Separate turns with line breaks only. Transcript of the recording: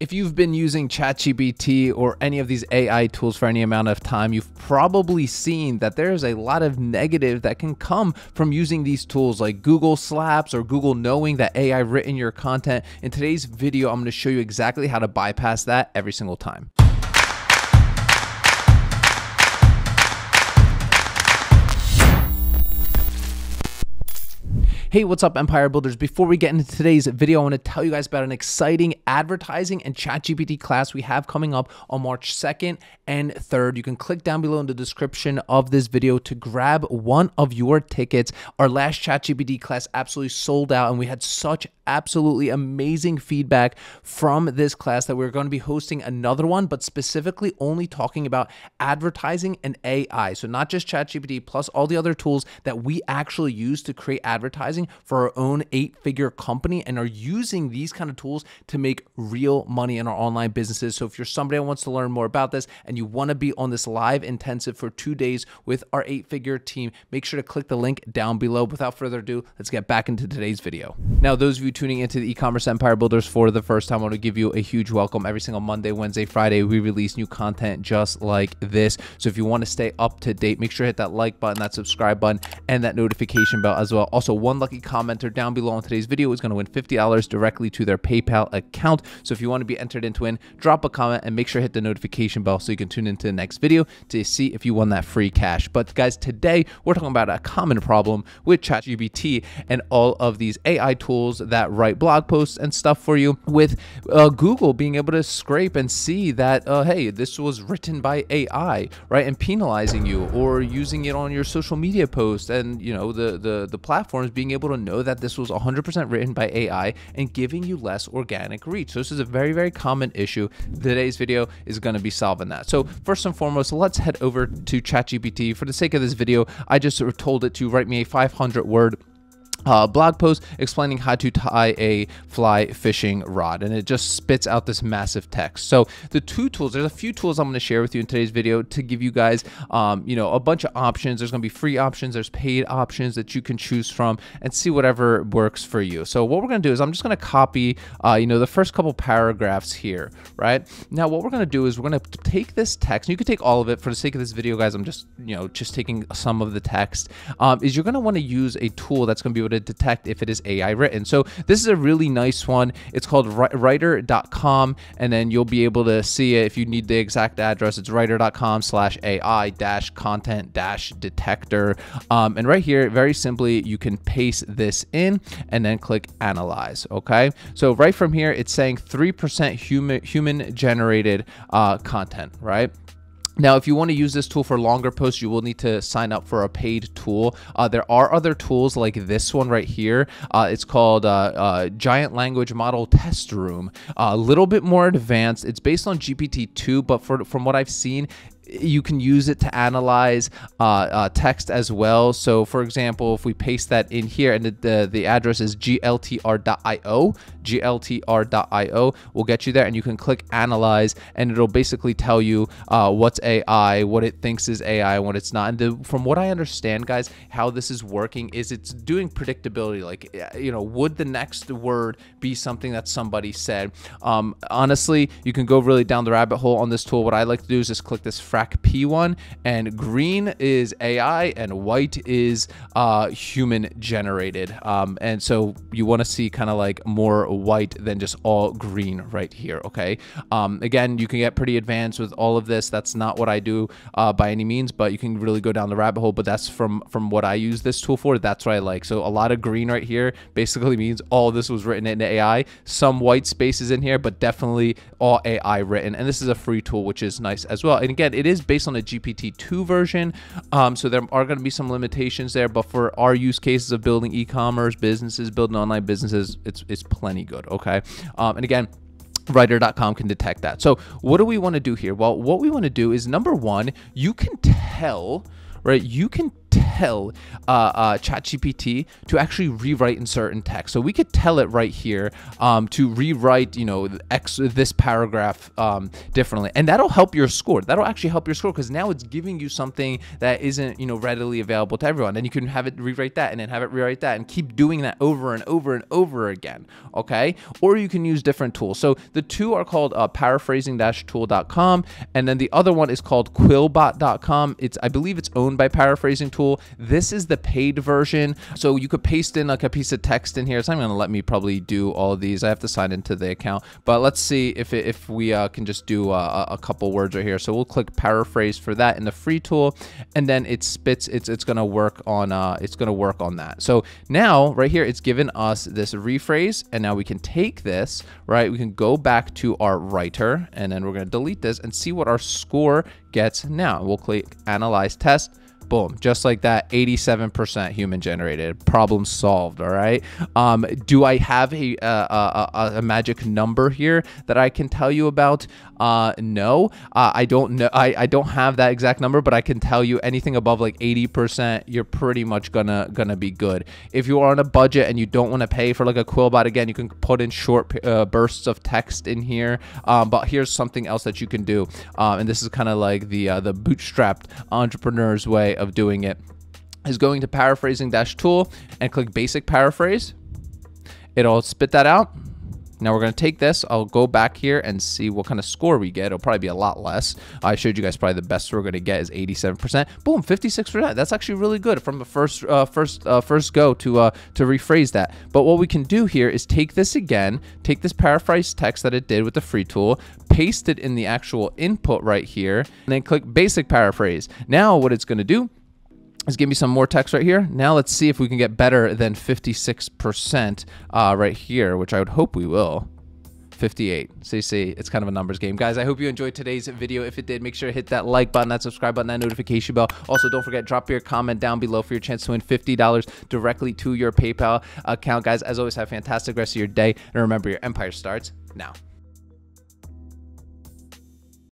If you've been using ChatGPT or any of these AI tools for any amount of time, you've probably seen that there's a lot of negative that can come from using these tools like Google Slaps or Google knowing that AI written your content. In today's video, I'm going to show you exactly how to bypass that every single time. Hey, what's up, Empire Builders? Before we get into today's video, I want to tell you guys about an exciting advertising and ChatGPT class we have coming up on March 2nd and 3rd. You can click down below in the description of this video to grab one of your tickets. Our last ChatGPT class absolutely sold out, and we had such absolutely amazing feedback from this class that we're going to be hosting another one, but specifically only talking about advertising and AI. So, not just ChatGPT, plus all the other tools that we actually use to create advertising for our own eight figure company and are using these kind of tools to make real money in our online businesses. So if you're somebody that wants to learn more about this and you want to be on this live intensive for two days with our eight figure team, make sure to click the link down below. Without further ado, let's get back into today's video. Now, those of you tuning into the e-commerce empire builders for the first time, I want to give you a huge welcome. Every single Monday, Wednesday, Friday, we release new content just like this. So if you want to stay up to date, make sure to hit that like button, that subscribe button, and that notification bell as well. Also, one lucky commenter down below on today's video is going to win $50 directly to their PayPal account. So if you want to be entered into win, drop a comment and make sure to hit the notification bell so you can tune into the next video to see if you won that free cash. But guys, today we're talking about a common problem with ChatGPT and all of these AI tools that write blog posts and stuff for you with uh, Google being able to scrape and see that, uh, hey, this was written by AI, right? And penalizing you or using it on your social media posts and, you know, the, the, the platforms being able able to know that this was 100% written by AI and giving you less organic reach. So this is a very, very common issue. Today's video is going to be solving that. So first and foremost, let's head over to ChatGPT. For the sake of this video, I just sort of told it to write me a 500 word uh, blog post explaining how to tie a fly fishing rod and it just spits out this massive text. So the two tools there's a few tools i'm going to share with you in today's video to give you guys um, you know a bunch of options. There's going to be free options there's paid options that you can choose from and see whatever works for you. So what we're going to do is i'm just going to copy uh, you know the first couple paragraphs here right? Now what we're going to do is we're going to take this text you can take all of it. For the sake of this video guys i'm just you know just taking some of the text um, is you're going to want to use a tool that's going to be able to to detect if it is AI written. So this is a really nice one. It's called writer.com, and then you'll be able to see it if you need the exact address. It's writer.com slash AI dash content dash detector. Um, and right here, very simply, you can paste this in and then click analyze. Okay. So right from here, it's saying 3% human human generated uh, content, right? Now, if you want to use this tool for longer posts, you will need to sign up for a paid tool. Uh, there are other tools like this one right here. Uh, it's called uh, uh Giant Language Model Test Room. Uh, a little bit more advanced. It's based on GPT-2, but for, from what I've seen, you can use it to analyze uh, uh, text as well. So, for example, if we paste that in here and the, the, the address is gltr.io, gltr.io will get you there and you can click analyze and it'll basically tell you uh, what's AI, what it thinks is AI, what it's not. And the, from what I understand, guys, how this is working is it's doing predictability. Like, you know, would the next word be something that somebody said? Um, honestly, you can go really down the rabbit hole on this tool. What I like to do is just click this frac P1 and green is AI and white is uh, human generated. Um, and so you want to see kind of like more white than just all green right here. Okay. Um, again, you can get pretty advanced with all of this. That's not what I do uh, by any means, but you can really go down the rabbit hole. But that's from from what I use this tool for. That's what I like. So a lot of green right here basically means all this was written in AI. Some white spaces in here, but definitely all AI written. And this is a free tool, which is nice as well. And again, it is based on a GPT-2 version, um, so there are going to be some limitations there. But for our use cases of building e-commerce businesses, building online businesses, it's it's plenty good. Okay, um, and again writer.com can detect that. So what do we want to do here? Well, what we want to do is number one, you can tell, right? You can tell uh, uh, ChatGPT to actually rewrite in certain text. So we could tell it right here um, to rewrite, you know, X, this paragraph um, differently, and that'll help your score. That'll actually help your score because now it's giving you something that isn't, you know, readily available to everyone. And you can have it rewrite that and then have it rewrite that and keep doing that over and over and over again. Okay, or you can use different tools. So the two are called uh, paraphrasing-tool.com, and then the other one is called Quillbot.com. It's I believe it's owned by Paraphrasing Tool. This is the paid version, so you could paste in like a piece of text in here. It's not going to let me probably do all these. I have to sign into the account, but let's see if it, if we uh, can just do uh, a couple words right here. So we'll click paraphrase for that in the free tool, and then it spits. It's it's going to work on uh, it's going to work on that. So now right here, it's given us this rephrase, and now we can take this right. We can go back to our writer, and then we're going to delete this and see what our score gets now. We'll click analyze test boom. Just like that 87% human generated. Problem solved all right? Um, do i have a, a, a, a, magic number here that i can tell you about? Uh, no. Uh, i don't know I, I don't have that exact number but i can tell you anything above like 80% you're pretty much gonna gonna be good. If you are on a budget and you don't want to pay for like a quillbot again you can put in short uh, bursts of text in here. Um, but here's something else that you can do. Um, and this is kind of like the uh, the bootstrapped entrepreneur's way of doing it is going to paraphrasing dash tool and click basic paraphrase. It'll spit that out. Now we're going to take this. I'll go back here and see what kind of score we get. It'll probably be a lot less. I showed you guys probably the best we're going to get is 87%. Boom, 56%. That's actually really good from the first uh, first uh, first go to uh, to rephrase that. But what we can do here is take this again, take this paraphrase text that it did with the free tool, paste it in the actual input right here, and then click basic paraphrase. Now what it's going to do is give me some more text right here. Now let's see if we can get better than 56% uh, right here, which I would hope we will. 58. So you see, it's kind of a numbers game. Guys, I hope you enjoyed today's video. If it did, make sure to hit that like button, that subscribe button, that notification bell. Also, don't forget, drop your comment down below for your chance to win $50 directly to your PayPal account. Guys, as always, have a fantastic rest of your day. And remember, your empire starts now.